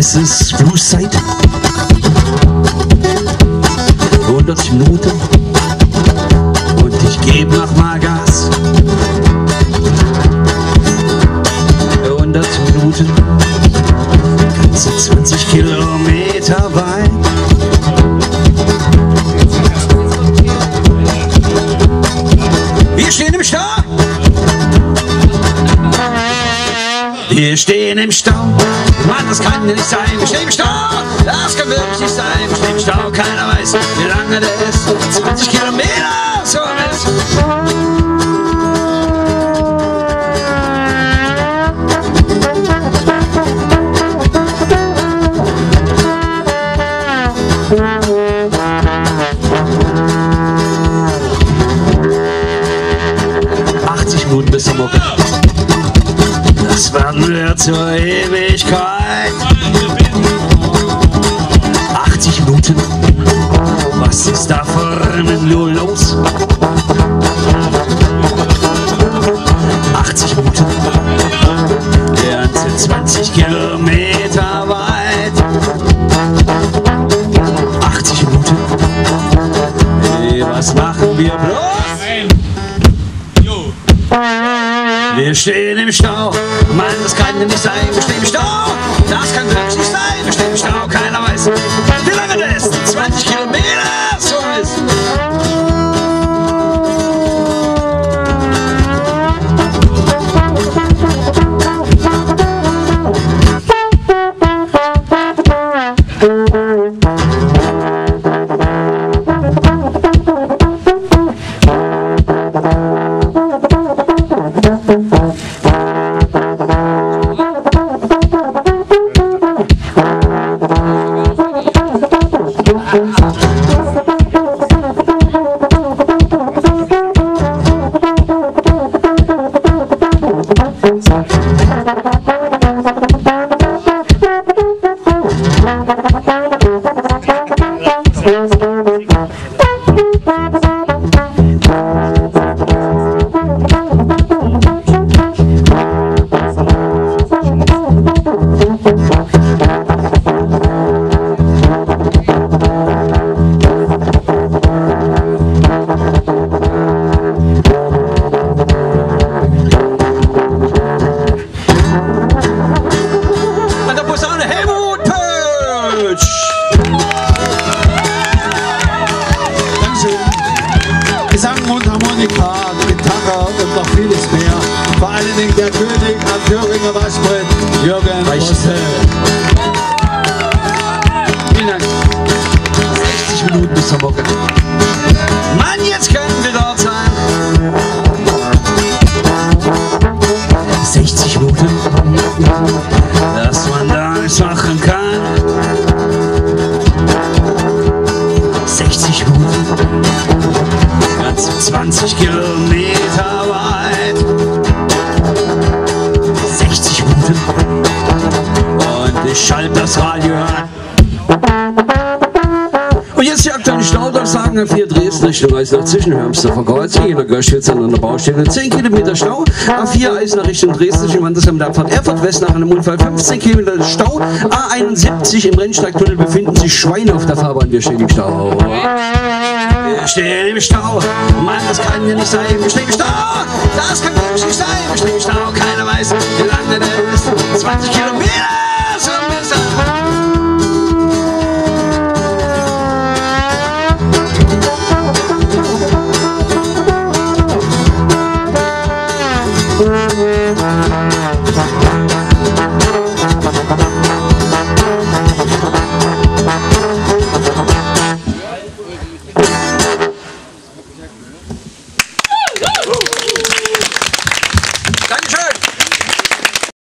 es ist Flusszeit. 180 Minuten. Wir stehen im Stau. Mann, das kann ja nicht sein. Wir stehen im Stau. Das kann wirklich nicht sein. Wir stehen im Stau. Keiner weiß, wie lange der ist. 20 Kilometer. So ist. Werden wir zur Ewigkeit. 80 Minuten. Was ist da vorne nur los? Wir stehen im Stau, Mann, das kann nicht sein. Wir stehen im Stau, das kann sein. An allen Dingen der König am Thüringer Waschbrett, Jürgen Rossel. Vielen Dank. 60 Minuten bis zur Mucke. Schalte das Radio an. Und jetzt die aktuellen Staudurchsagen A4 Dresden Richtung Eisenach zwischen Hörmster Verkreuzung in der Görschwitz an der Baustelle 10 Kilometer Stau. A4 Eisenach Richtung Dresden zwischen Wandersheim der Abfahrt Erfurt West nach einem Unfall 15 Kilometer Stau. A71 im Rennsteigtunnel befinden sich Schweine auf der Fahrbahn. Wir stehen im Stau. Wir stehen im Stau. Mann, das kann ja nicht sein. Wir stehen im Stau. Das kann wirklich nicht sein. Wir stehen im Stau. Keiner weiß, wie lange der ist. 20 Kilometer.